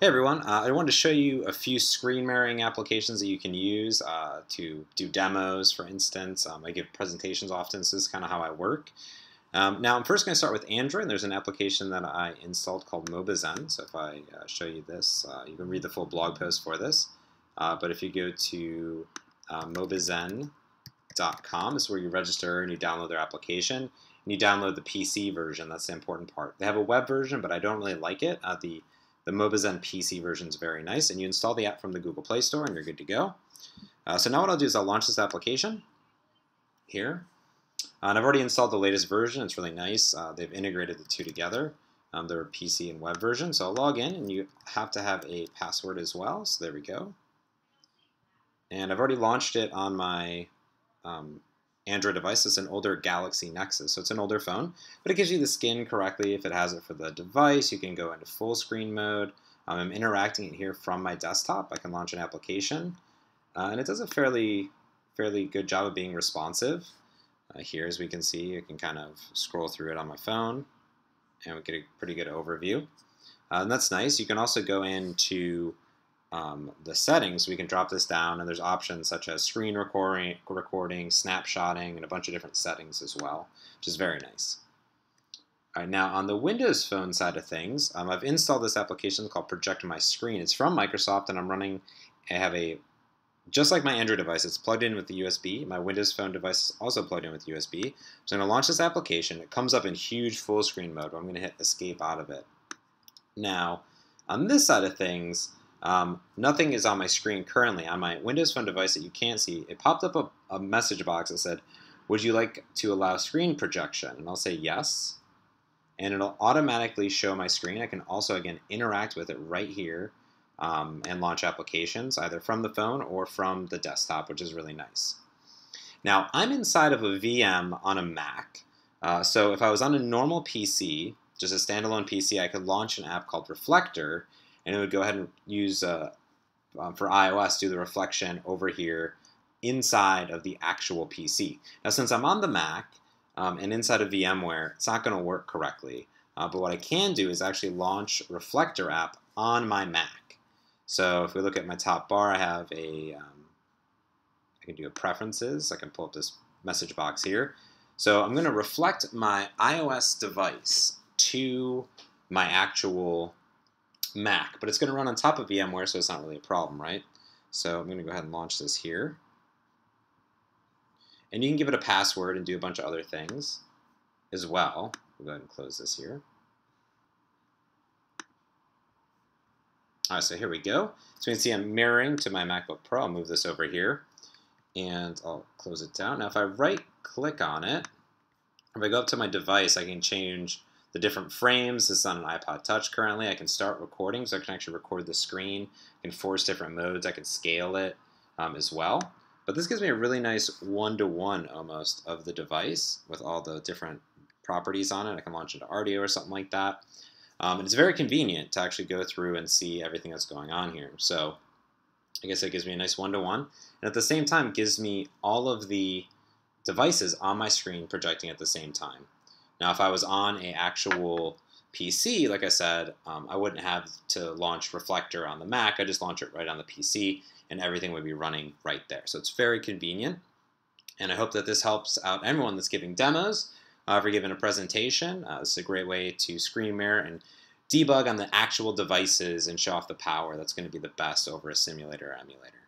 Hey everyone, uh, I wanted to show you a few screen mirroring applications that you can use uh, to do demos, for instance. Um, I give presentations often, so this is kind of how I work. Um, now I'm first going to start with Android. and There's an application that I installed called Mobizen. So if I uh, show you this, uh, you can read the full blog post for this. Uh, but if you go to uh, mobizen.com, is where you register and you download their application. And you download the PC version, that's the important part. They have a web version, but I don't really like it. the the Mobizen PC version is very nice, and you install the app from the Google Play Store, and you're good to go. Uh, so now what I'll do is I'll launch this application here. Uh, and I've already installed the latest version. It's really nice. Uh, they've integrated the two together. Um, their PC and web version. So I'll log in, and you have to have a password as well. So there we go. And I've already launched it on my um, Android device. It's an older Galaxy Nexus, so it's an older phone, but it gives you the skin correctly if it has it for the device. You can go into full screen mode. Um, I'm interacting it here from my desktop. I can launch an application, uh, and it does a fairly, fairly good job of being responsive. Uh, here, as we can see, you can kind of scroll through it on my phone, and we get a pretty good overview. Uh, and that's nice. You can also go into um, the settings, we can drop this down, and there's options such as screen recording, recording, snapshotting, and a bunch of different settings as well, which is very nice. All right, now on the Windows Phone side of things, um, I've installed this application called Project My Screen. It's from Microsoft, and I'm running. I have a just like my Android device, it's plugged in with the USB. My Windows Phone device is also plugged in with USB. So I'm going to launch this application. It comes up in huge full screen mode. I'm going to hit Escape out of it. Now, on this side of things, um, nothing is on my screen currently. On my Windows Phone device that you can't see, it popped up a, a message box that said, would you like to allow screen projection? And I'll say yes. And it'll automatically show my screen. I can also, again, interact with it right here um, and launch applications either from the phone or from the desktop, which is really nice. Now, I'm inside of a VM on a Mac. Uh, so if I was on a normal PC, just a standalone PC, I could launch an app called Reflector, and it would go ahead and use uh, um, for iOS do the reflection over here inside of the actual PC. Now, since I'm on the Mac um, and inside of VMware, it's not going to work correctly. Uh, but what I can do is actually launch Reflector app on my Mac. So if we look at my top bar, I have a, um, I can do a preferences. I can pull up this message box here. So I'm going to reflect my iOS device to my actual Mac, but it's going to run on top of VMware, so it's not really a problem, right? So I'm going to go ahead and launch this here. And you can give it a password and do a bunch of other things as well. We'll go ahead and close this here. All right, so here we go. So you can see I'm mirroring to my MacBook Pro. I'll move this over here, and I'll close it down. Now, if I right-click on it, if I go up to my device, I can change the different frames. This is on an iPod Touch currently. I can start recording, so I can actually record the screen. I can force different modes. I can scale it um, as well. But this gives me a really nice one-to-one -one almost of the device with all the different properties on it. I can launch into Rdio or something like that. Um, and it's very convenient to actually go through and see everything that's going on here. So I guess it gives me a nice one-to-one. -one. And at the same time, gives me all of the devices on my screen projecting at the same time. Now, if I was on a actual PC, like I said, um, I wouldn't have to launch Reflector on the Mac. I just launch it right on the PC, and everything would be running right there. So it's very convenient, and I hope that this helps out everyone that's giving demos. Uh, for giving a presentation, uh, this is a great way to screen mirror and debug on the actual devices and show off the power that's going to be the best over a simulator or emulator.